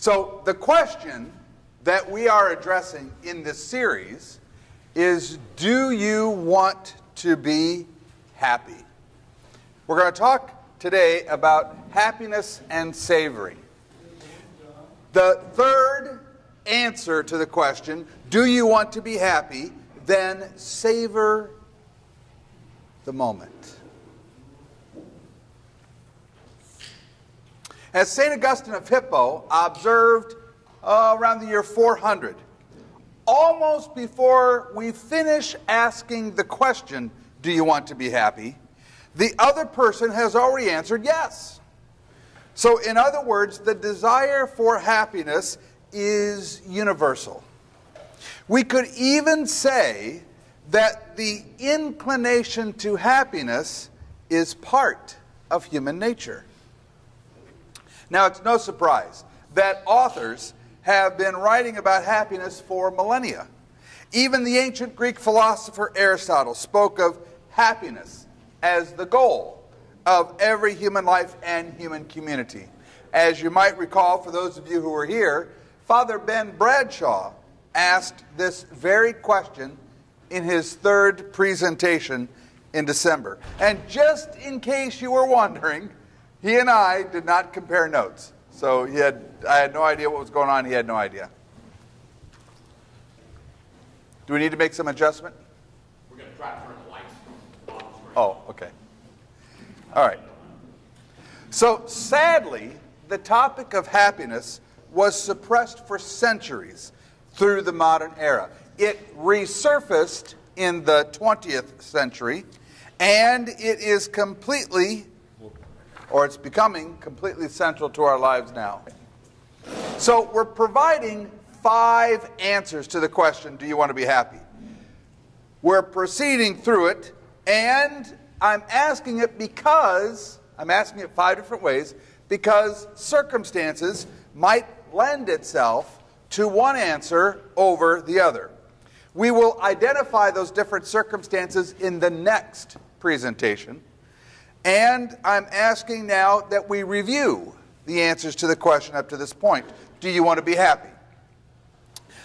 So, the question that we are addressing in this series is Do you want to be happy? We're going to talk today about happiness and savoring. The third answer to the question, Do you want to be happy? Then savor the moment. As St. Augustine of Hippo observed uh, around the year 400, almost before we finish asking the question, Do you want to be happy? the other person has already answered yes. So, in other words, the desire for happiness is universal. We could even say that the inclination to happiness is part of human nature. Now, it's no surprise that authors have been writing about happiness for millennia. Even the ancient Greek philosopher Aristotle spoke of happiness as the goal of every human life and human community. As you might recall, for those of you who were here, Father Ben Bradshaw asked this very question in his third presentation in December. And just in case you were wondering, he and I did not compare notes. So he had, I had no idea what was going on. He had no idea. Do we need to make some adjustment? We're going to try to turn the lights on. Oh, okay. All right. So sadly, the topic of happiness was suppressed for centuries through the modern era. It resurfaced in the 20th century, and it is completely, or it's becoming completely central to our lives now. So we're providing five answers to the question Do you want to be happy? We're proceeding through it, and I'm asking it because, I'm asking it five different ways, because circumstances might lend itself to one answer over the other. We will identify those different circumstances in the next presentation. And I'm asking now that we review the answers to the question up to this point. Do you want to be happy?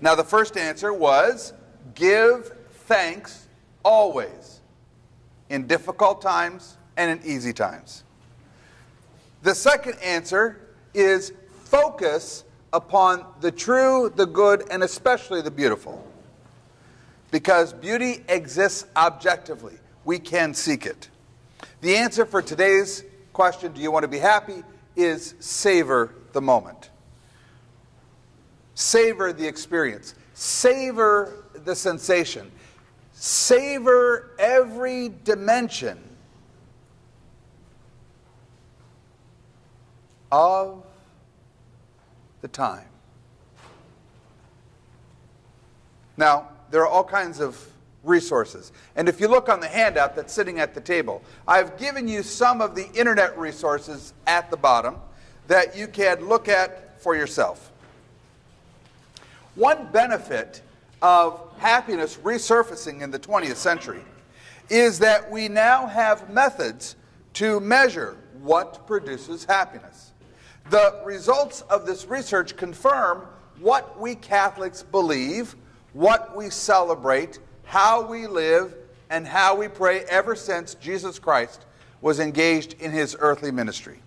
Now, the first answer was give thanks always, in difficult times and in easy times. The second answer is focus upon the true, the good, and especially the beautiful. Because beauty exists objectively, we can seek it. The answer for today's question, do you want to be happy, is savor the moment. Savor the experience. Savor the sensation. Savor every dimension of the time. Now, there are all kinds of resources. And if you look on the handout that's sitting at the table, I've given you some of the internet resources at the bottom that you can look at for yourself. One benefit of happiness resurfacing in the 20th century is that we now have methods to measure what produces happiness. The results of this research confirm what we Catholics believe, what we celebrate, how we live, and how we pray ever since Jesus Christ was engaged in his earthly ministry.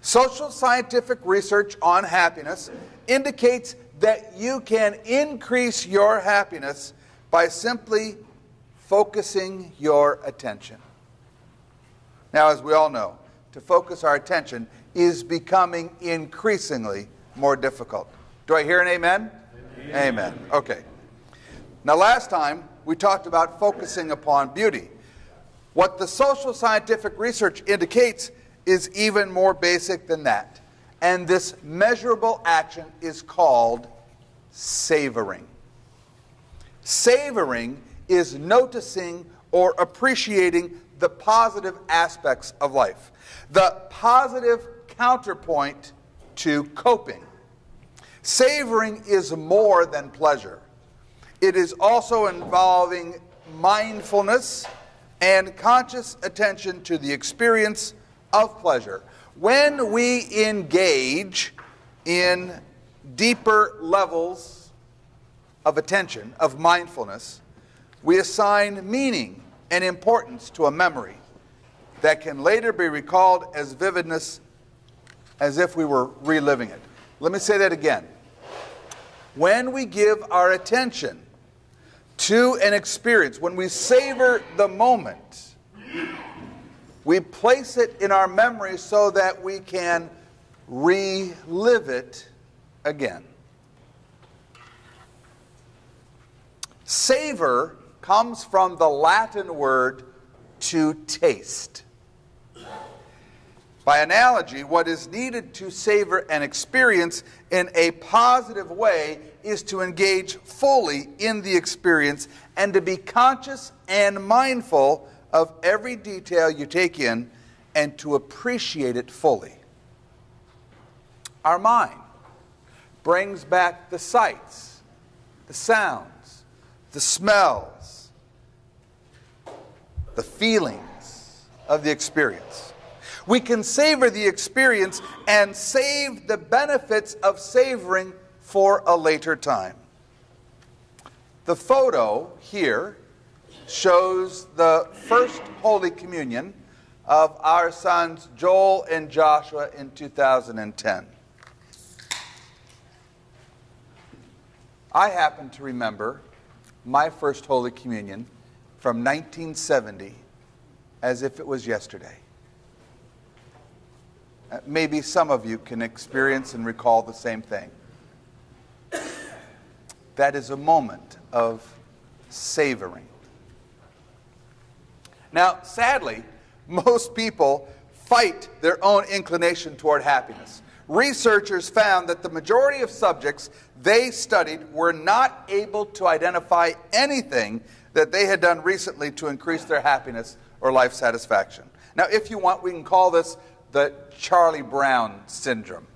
Social scientific research on happiness indicates that you can increase your happiness by simply focusing your attention. Now, as we all know, to focus our attention is becoming increasingly more difficult. Do I hear an amen? Amen. amen. Okay. Now, last time we talked about focusing upon beauty. What the social scientific research indicates is even more basic than that. And this measurable action is called savoring. Savoring is noticing or appreciating the positive aspects of life, the positive counterpoint to coping. Savoring is more than pleasure. It is also involving mindfulness and conscious attention to the experience of pleasure. When we engage in deeper levels of attention, of mindfulness, we assign meaning and importance to a memory that can later be recalled as vividness as if we were reliving it. Let me say that again. When we give our attention to an experience, when we savor the moment, we place it in our memory so that we can relive it again. Savor comes from the Latin word to taste. By analogy, what is needed to savor an experience in a positive way is to engage fully in the experience and to be conscious and mindful of every detail you take in and to appreciate it fully. Our mind brings back the sights, the sounds, the smells, the feelings of the experience. We can savor the experience and save the benefits of savoring for a later time. The photo here shows the first Holy Communion of our sons Joel and Joshua in 2010. I happen to remember my first Holy Communion from 1970 as if it was yesterday. Maybe some of you can experience and recall the same thing. That is a moment of savoring. Now, sadly, most people fight their own inclination toward happiness. Researchers found that the majority of subjects they studied were not able to identify anything that they had done recently to increase their happiness or life satisfaction. Now, if you want, we can call this the Charlie Brown syndrome.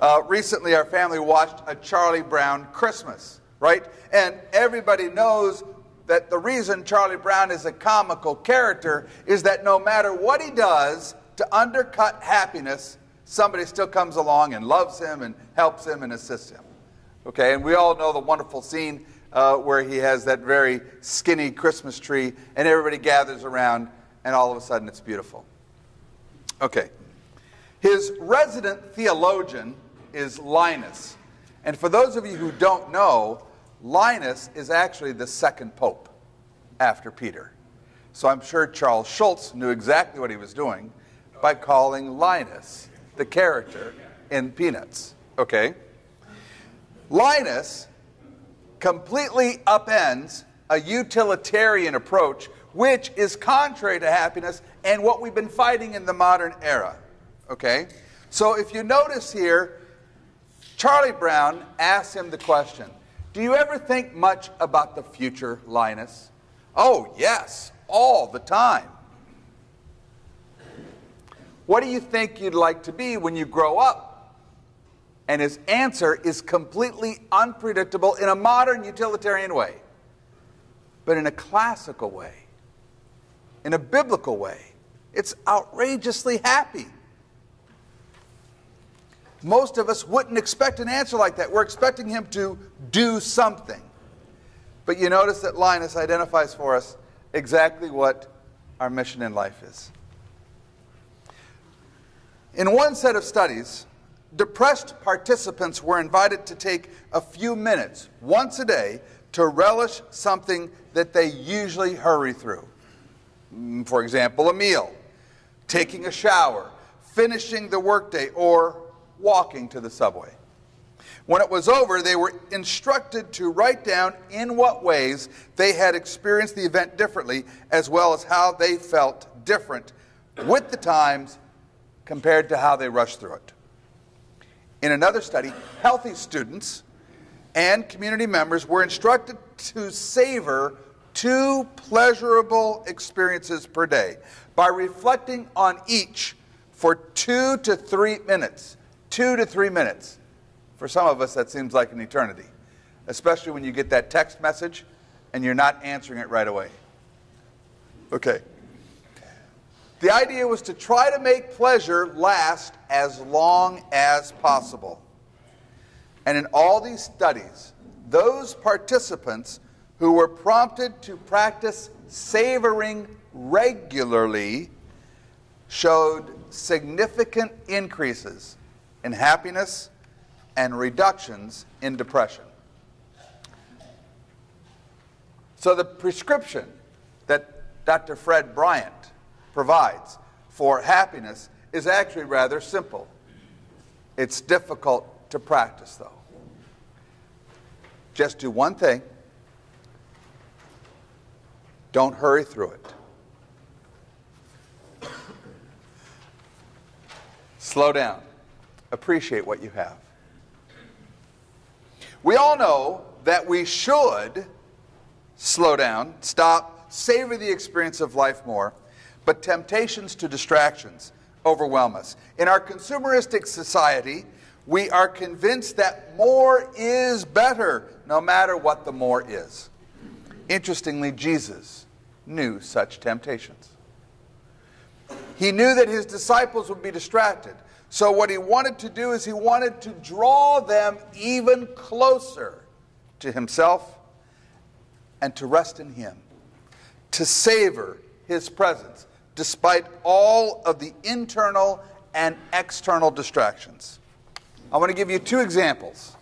Uh, recently, our family watched a Charlie Brown Christmas, right? And everybody knows that the reason Charlie Brown is a comical character is that no matter what he does to undercut happiness, somebody still comes along and loves him and helps him and assists him. Okay, and we all know the wonderful scene uh, where he has that very skinny Christmas tree and everybody gathers around and all of a sudden it's beautiful. Okay. His resident theologian is Linus. And for those of you who don't know, Linus is actually the second pope after Peter. So I'm sure Charles Schulz knew exactly what he was doing by calling Linus the character in Peanuts. Okay? Linus completely upends a utilitarian approach which is contrary to happiness and what we've been fighting in the modern era. Okay? So if you notice here, Charlie Brown asks him the question Do you ever think much about the future, Linus? Oh, yes, all the time. What do you think you'd like to be when you grow up? And his answer is completely unpredictable in a modern utilitarian way, but in a classical way in a biblical way. It's outrageously happy. Most of us wouldn't expect an answer like that. We're expecting him to do something. But you notice that Linus identifies for us exactly what our mission in life is. In one set of studies, depressed participants were invited to take a few minutes once a day to relish something that they usually hurry through. Mm, for example, a meal, taking a shower, finishing the workday, or walking to the subway. When it was over, they were instructed to write down in what ways they had experienced the event differently, as well as how they felt different with the times compared to how they rushed through it. In another study, healthy students and community members were instructed to savor two pleasurable experiences per day by reflecting on each for two to three minutes. Two to three minutes. For some of us, that seems like an eternity, especially when you get that text message and you're not answering it right away. Okay. The idea was to try to make pleasure last as long as possible. And in all these studies, those participants who were prompted to practice savoring regularly showed significant increases in happiness and reductions in depression. So, the prescription that Dr. Fred Bryant provides for happiness is actually rather simple. It's difficult to practice, though. Just do one thing don't hurry through it. Slow down. Appreciate what you have. We all know that we should slow down, stop, savor the experience of life more, but temptations to distractions overwhelm us. In our consumeristic society, we are convinced that more is better, no matter what the more is. Interestingly, Jesus knew such temptations. He knew that his disciples would be distracted. So, what he wanted to do is he wanted to draw them even closer to himself and to rest in him, to savor his presence, despite all of the internal and external distractions. I want to give you two examples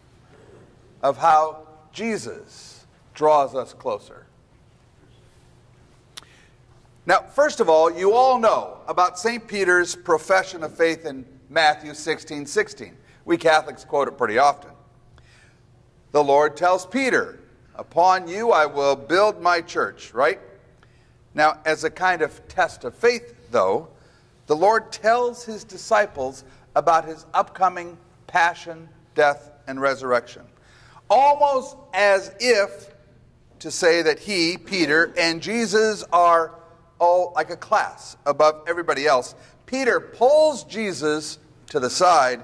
of how Jesus draws us closer. Now, first of all, you all know about St. Peter's profession of faith in Matthew 16 16. We Catholics quote it pretty often. The Lord tells Peter, Upon you I will build my church, right? Now, as a kind of test of faith, though, the Lord tells his disciples about his upcoming passion, death, and resurrection. Almost as if to say that he, Peter, and Jesus are all like a class above everybody else. Peter pulls Jesus to the side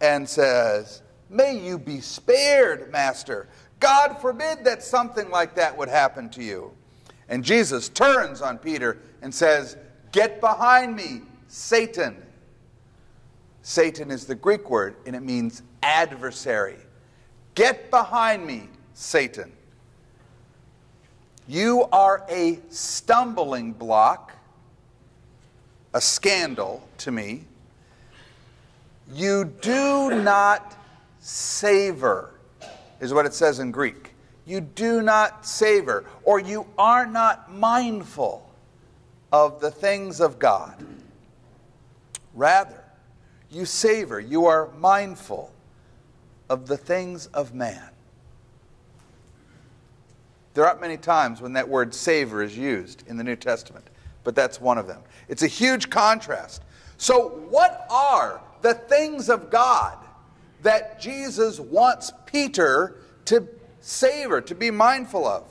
and says, May you be spared, Master. God forbid that something like that would happen to you. And Jesus turns on Peter and says, Get behind me, Satan. Satan is the Greek word, and it means adversary. Get behind me, Satan. You are a stumbling block, a scandal to me. You do not savor, is what it says in Greek. You do not savor, or you are not mindful of the things of God. Rather, you savor, you are mindful of the things of man. There aren't many times when that word savor is used in the New Testament, but that's one of them. It's a huge contrast. So, what are the things of God that Jesus wants Peter to savor, to be mindful of?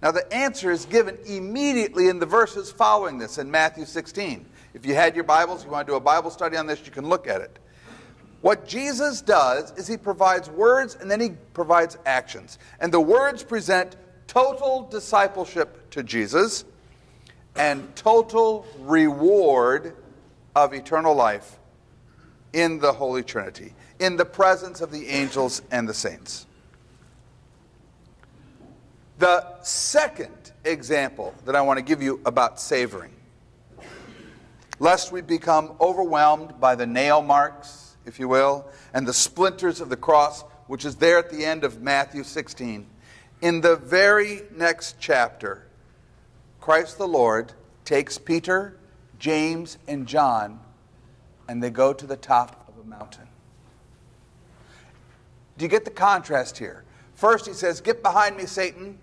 Now, the answer is given immediately in the verses following this in Matthew 16. If you had your Bibles, you want to do a Bible study on this, you can look at it. What Jesus does is he provides words and then he provides actions. And the words present total discipleship to Jesus and total reward of eternal life in the Holy Trinity, in the presence of the angels and the saints. The second example that I want to give you about savoring, lest we become overwhelmed by the nail marks, if you will, and the splinters of the cross, which is there at the end of Matthew 16. In the very next chapter, Christ the Lord takes Peter, James, and John, and they go to the top of a mountain. Do you get the contrast here? First, he says, Get behind me, Satan.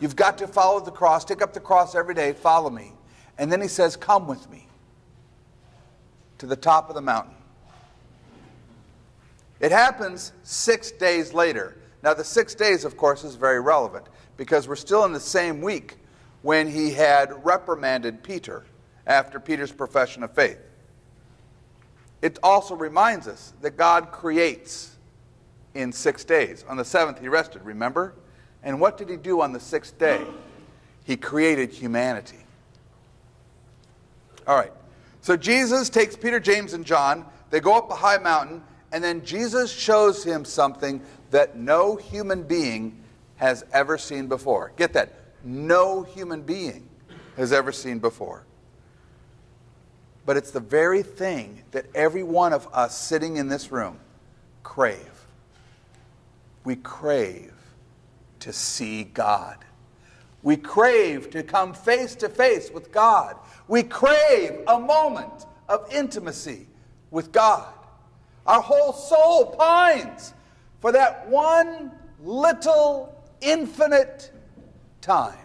You've got to follow the cross. Take up the cross every day. Follow me. And then he says, Come with me to the top of the mountain. It happens six days later. Now, the six days, of course, is very relevant because we're still in the same week when he had reprimanded Peter after Peter's profession of faith. It also reminds us that God creates in six days. On the seventh, he rested, remember? And what did he do on the sixth day? He created humanity. All right. So Jesus takes Peter, James, and John. They go up a high mountain, And then Jesus shows him something that no human being has ever seen before. Get that? No human being has ever seen before. But it's the very thing that every one of us sitting in this room crave. We crave to see God. We crave to come face to face with God. We crave a moment of intimacy with God. Our whole soul pines for that one little infinite time.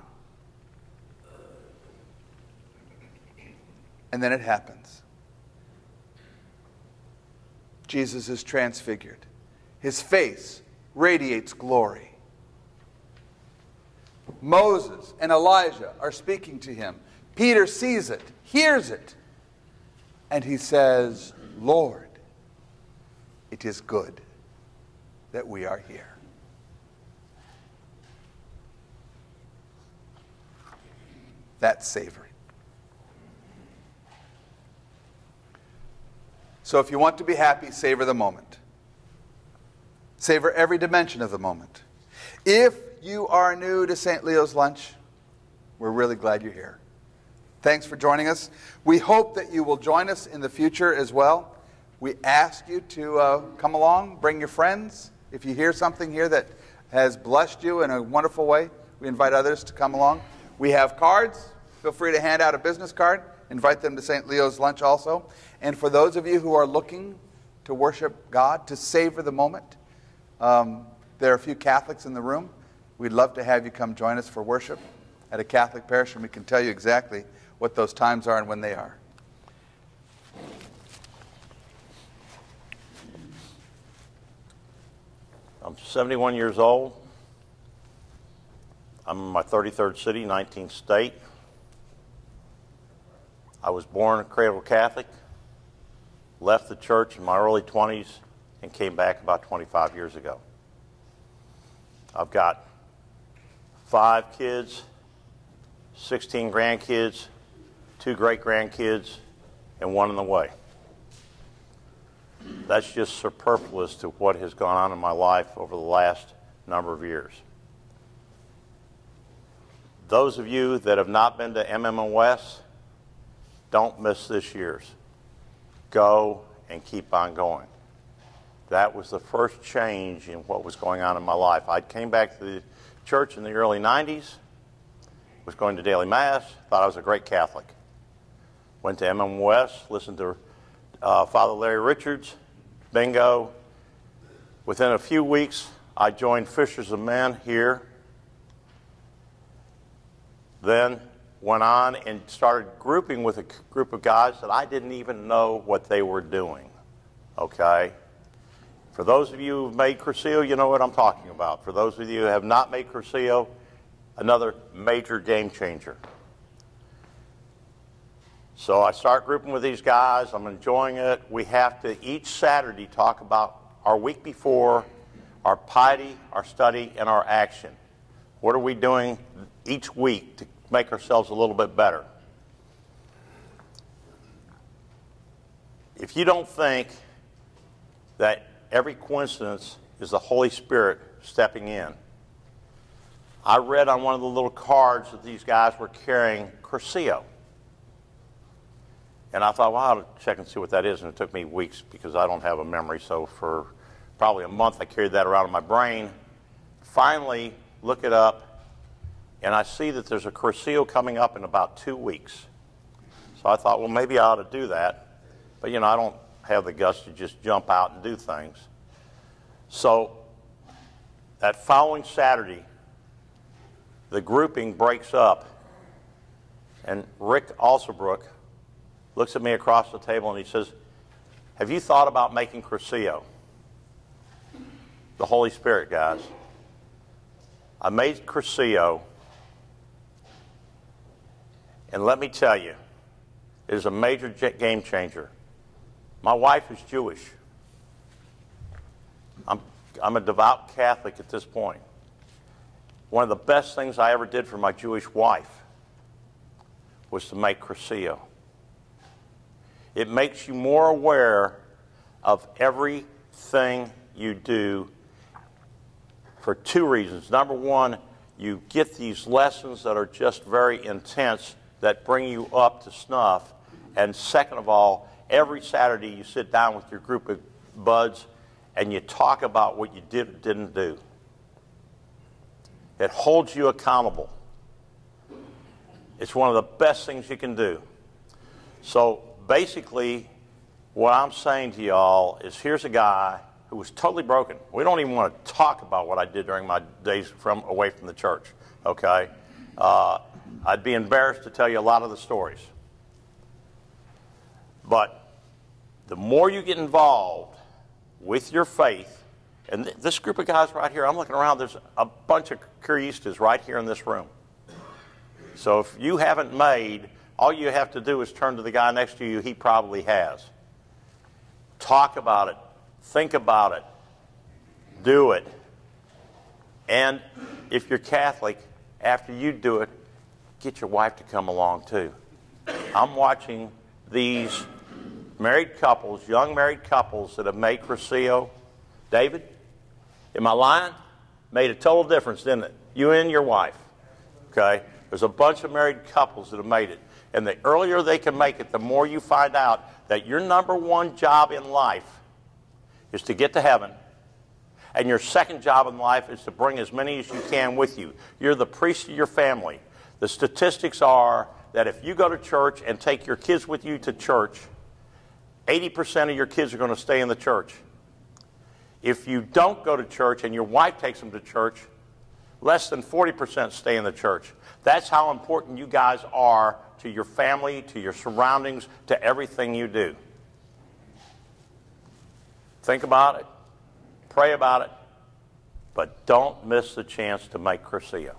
And then it happens. Jesus is transfigured. His face radiates glory. Moses and Elijah are speaking to him. Peter sees it, hears it, and he says, Lord, it is good that we are here. That's savory. So if you want to be happy, savor the moment. Savor every dimension of the moment. If you are new to St. Leo's Lunch, we're really glad you're here. Thanks for joining us. We hope that you will join us in the future as well. We ask you to uh, come along, bring your friends. If you hear something here that has blessed you in a wonderful way, we invite others to come along. We have cards. Feel free to hand out a business card. Invite them to St. Leo's Lunch also. And for those of you who are looking to worship God, to savor the moment, um, there are a few Catholics in the room. We'd love to have you come join us for worship at a Catholic parish, and we can tell you exactly what those times are and when they are. I'm 71 years old. I'm in my 33rd city, 19th state. I was born a cradle Catholic, left the church in my early 20s, and came back about 25 years ago. I've got five kids, 16 grandkids, two great grandkids, and one in the way. That's just superfluous to what has gone on in my life over the last number of years. Those of you that have not been to MMOS, don't miss this year's. Go and keep on going. That was the first change in what was going on in my life. I came back to the church in the early 90s, was going to daily mass, thought I was a great Catholic. Went to MMOS, listened to uh, Father Larry Richards, bingo. Within a few weeks, I joined Fishers of Men here. Then went on and started grouping with a group of guys that I didn't even know what they were doing. Okay? For those of you who've made Cursillo, you know what I'm talking about. For those of you who have not made Cursillo, another major game changer. So I start grouping with these guys. I'm enjoying it. We have to each Saturday talk about our week before, our piety, our study, and our action. What are we doing each week to make ourselves a little bit better? If you don't think that every coincidence is the Holy Spirit stepping in. I read on one of the little cards that these guys were carrying Cursillo. And I thought, well, I'll check and see what that is. And it took me weeks because I don't have a memory. So for probably a month, I carried that around in my brain. Finally, look it up, and I see that there's a Cursillo coming up in about two weeks. So I thought, well, maybe I ought to do that. But, you know, I don't have the guts to just jump out and do things. So that following Saturday, the grouping breaks up, and Rick Alsobrook looks at me across the table and he says, Have you thought about making Cursillo? The Holy Spirit, guys. I made Cursillo, and let me tell you, it is a major game changer. My wife is Jewish. I'm, I'm a devout Catholic at this point. One of the best things I ever did for my Jewish wife was to make Cursillo. It makes you more aware of everything you do for two reasons. Number one, you get these lessons that are just very intense that bring you up to snuff. And second of all, every Saturday you sit down with your group of buds and you talk about what you did didn't do. It holds you accountable. It's one of the best things you can do. So basically, what I'm saying to y'all is here's a guy who was totally broken. We don't even want to talk about what I did during my days from away from the church. Okay, uh, I'd be embarrassed to tell you a lot of the stories. But the more you get involved with your faith, and th- this group of guys right here, I'm looking around. There's a bunch of Curistas right here in this room. So if you haven't made, all you have to do is turn to the guy next to you. He probably has. Talk about it. Think about it. Do it. And if you're Catholic, after you do it, get your wife to come along too. I'm watching these married couples, young married couples that have made Cursillo. David, am I lying? Made a total difference, didn't it? You and your wife. Okay? There's a bunch of married couples that have made it. And the earlier they can make it, the more you find out that your number one job in life is to get to heaven. And your second job in life is to bring as many as you can with you. You're the priest of your family. The statistics are that if you go to church and take your kids with you to church, 80% of your kids are going to stay in the church. If you don't go to church and your wife takes them to church, less than 40% stay in the church. That's how important you guys are to your family, to your surroundings, to everything you do. Think about it, pray about it, but don't miss the chance to make Cursillo.